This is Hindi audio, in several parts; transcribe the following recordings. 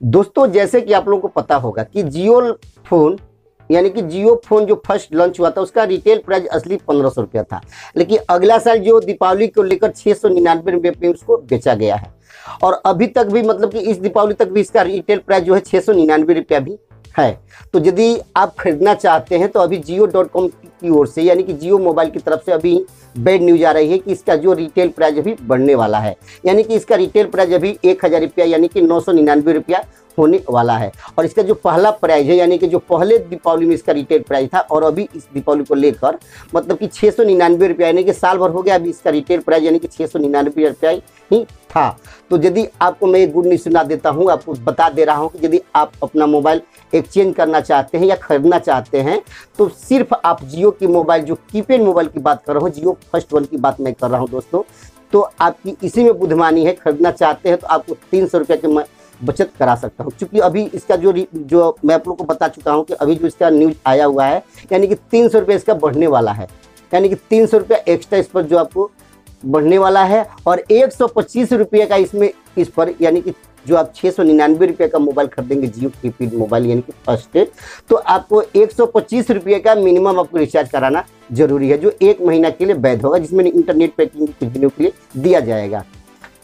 दोस्तों, जैसे कि आप लोगों को पता होगा कि जियो फ़ोन, यानी कि जियो फ़ोन जो फ़र्स्ट लॉन्च हुआ था, उसका रिटेल प्राइस असली पंद्रह सौ रुपया था। लेकिन अगला साल जो दीपावली को लेकर छः सौ निन्यानवे रुपये पे उसको बेचा गया है। और अभी तक भी मतलब कि इस दीपावली तक भी इसका रिटेल प्राइस जो है छः सौ निन्यानवे रुपया भी है। तो यदि आप खरीदना चाहते हैं तो अभी जियो डॉट कॉम की ओर से, यानी कि जियो मोबाइल की तरफ़ से अभी बेड न्यूज़ आ रही है कि इसका जो रिटेल प्राइस अभी बढ़ने वाला है। यानी कि इसका रिटेल प्राइस अभी एक हज़ार रुपया, यानी कि नौ सौ निन्यानवे रुपया होने वाला है। और इसका जो पहला प्राइस है, यानी कि जो पहले दीपावली में इसका रिटेल प्राइस था, और अभी इस दीपावली को लेकर मतलब कि छः सौ निन्यानवे रुपया, यानी कि साल भर हो गया, अभी इसका रिटेल प्राइस, यानी कि छः सौ निन्यानवे रुपया ही था। तो यदि आपको मैं गुड न्यूज़ सुना देता हूँ, आपको बता दे रहा हूँ कि यदि आप अपना मोबाइल एक्सचेंज करना चाहते हैं या खरीदना चाहते हैं तो सिर्फ़ आप जियो की मोबाइल, जो कीपैड मोबाइल की बात कर रहा हूँ, जियो फ़र्स्ट वन की बात मैं कर रहा हूँ दोस्तों तो आपकी इसी में बुधमानी है, खरीदना चाहते हैं तो आपको तीन सौ रुपये के बचत करा सकता हूँ। क्योंकि अभी इसका जो जो मैं आप लोग को बता चुका हूँ कि अभी जो इसका न्यूज़ आया हुआ है, यानी कि तीन सौ रुपये इसका बढ़ने वाला है। यानी कि तीन सौ रुपया एक्स्ट्रा इस पर जो आपको बढ़ने वाला है, और एक सौ पच्चीस रुपये का इसमें, इस पर, यानी कि जो आप छः सौ निन्यानवे रुपये का मोबाइल खरीदेंगे, जियो कीपैड मोबाइल, यानी कि फ़र्स्ट तो आपको एक सौ पच्चीस रुपये का मिनिमम आपको रिचार्ज कराना ज़रूरी है, जो एक महीना के लिए वैध होगा, जिसमें इंटरनेट पैकिंग कुछ दिनों के लिए दिया जाएगा।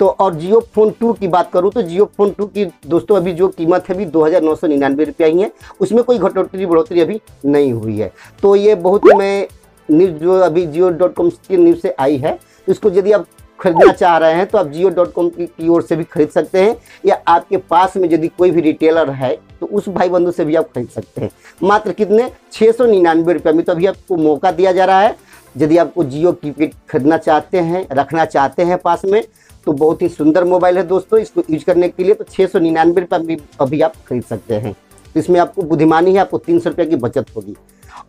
तो और जियो फ़ोन टू की बात करूँ तो जियो फ़ोन टू की दोस्तों, अभी जो कीमत है, अभी दो हज़ार नौ सौ निन्यानवे रुपया ही है, उसमें कोई घटोतरी, बढ़ोतरी अभी नहीं हुई है। तो ये बहुत मैं न्यूज़ जो अभी जियो डॉट कॉम की न्यूज़ से आई है, इसको यदि आप खरीदना चाह रहे हैं तो आप जियो डॉट कॉम की ओर से भी खरीद सकते हैं। या आपके पास में यदि कोई भी रिटेलर है तो उस भाई बंधु से भी आप खरीद सकते हैं। मात्र कितने? छः सौ निन्यानवे रुपये में तो अभी आपको मौका दिया जा रहा है। यदि आपको जियो की कीपैड खरीदना चाहते हैं, रखना चाहते हैं पास में तो बहुत ही सुंदर मोबाइल है दोस्तों। इसको यूज़ करने के लिए तो छः सौ निन्यानवे रुपये अभी आप खरीद सकते हैं। तो इसमें आपको बुद्धिमानी है, आपको तीन सौ रुपये की बचत होगी।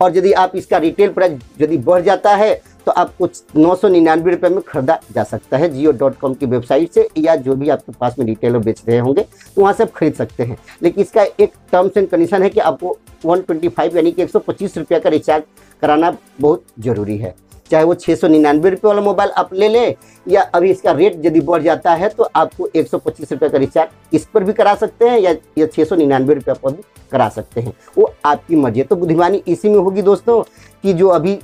और यदि आप इसका रिटेल प्राइस यदि बढ़ जाता है तो आपको नौ सौ निन्यानवे रुपये में खरीदा जा सकता है जियो डॉट कॉम की वेबसाइट से या जो भी आपके पास में रिटेलर बेच रहे होंगे तो वहाँ से आप खरीद सकते हैं। लेकिन इसका एक टर्म्स एंड कंडीशन है कि आपको वन ट्वेंटी फाइव यानी कि एक सौ पच्चीस रुपये का रिचार्ज कराना बहुत ज़रूरी है। चाहे वो छः सौ निन्यानवे रुपये वाला मोबाइल आप ले लें या अभी इसका रेट यदि बढ़ जाता है तो आपको एक सौ पच्चीस रुपये का रिचार्ज इस पर भी करा सकते हैं या या छः सौ निन्यानवे रुपये पर भी करा सकते हैं। वो आपकी मर्ज़ी है। तो बुद्धिमानी इसी में होगी दोस्तों कि जो अभी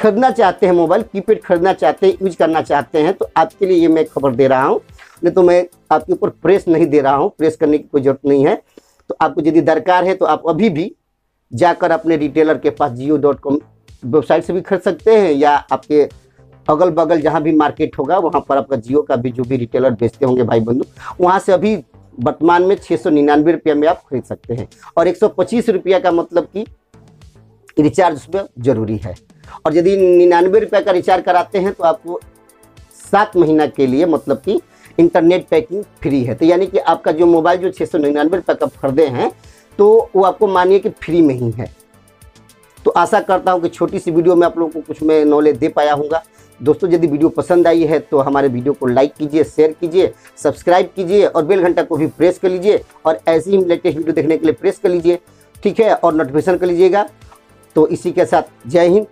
खरीदना चाहते हैं मोबाइल, कीपैड खरीदना चाहते हैं, यूज़ करना चाहते हैं तो आपके लिए ये मैं खबर दे रहा हूँ। नहीं तो मैं आपके ऊपर प्रेस नहीं दे रहा हूँ, प्रेस करने की कोई ज़रूरत नहीं है। तो आपको यदि दरकार है तो आप अभी भी जाकर अपने रिटेलर के पास जियो डॉट कॉम वेबसाइट से भी खरीद सकते हैं, या आपके अगल बगल जहाँ भी मार्केट होगा, वहाँ पर आपका जियो का भी जो भी रिटेलर बेचते होंगे भाई बंधु, वहाँ से अभी वर्तमान में छः सौ निन्यानवे रुपया में आप खरीद सकते हैं। और एक सौ पच्चीस रुपया का मतलब कि रिचार्ज उसमें ज़रूरी है। और यदि निन्यानवे रुपये का रिचार्ज कराते हैं तो आपको सात महीना के लिए मतलब कि इंटरनेट पैकिंग फ्री है। तो यानी कि आपका जो मोबाइल जो छः सौ निन्यानवे रुपये का खरीदे हैं तो वो आपको मानिए कि फ्री में ही है। तो आशा करता हूँ कि छोटी सी वीडियो में आप लोगों को कुछ मैं नॉलेज दे पाया हूँ दोस्तों, यदि वीडियो पसंद आई है तो हमारे वीडियो को लाइक कीजिए शेयर कीजिए सब्सक्राइब कीजिए और बेल घंटा को भी प्रेस कर लीजिए और ऐसी ही लेटेस्ट वीडियो देखने के लिए प्रेस कर लीजिए। ठीक है, और नोटिफिकेशन कर लीजिएगा। तो इसी के साथ जय हिंद